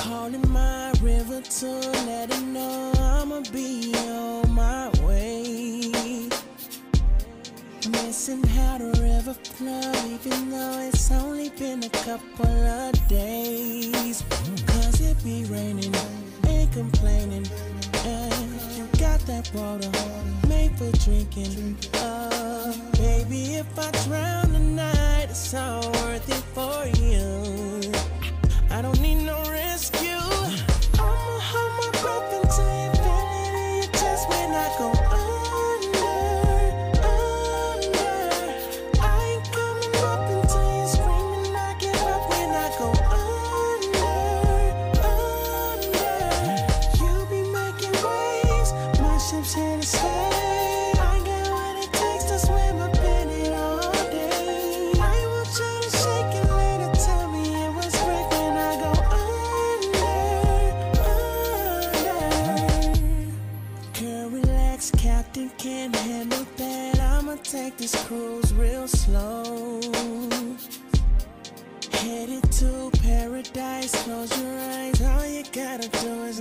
calling my river to let him know I'ma be on my way. Missing how the river flow, even though it's only been a couple of days. Cause it be raining, ain't complaining. And you got that water made for drinking. Oh, baby, if I drown Can't handle that. I'ma take this cruise real slow. Headed to paradise, close your eyes. All you gotta do is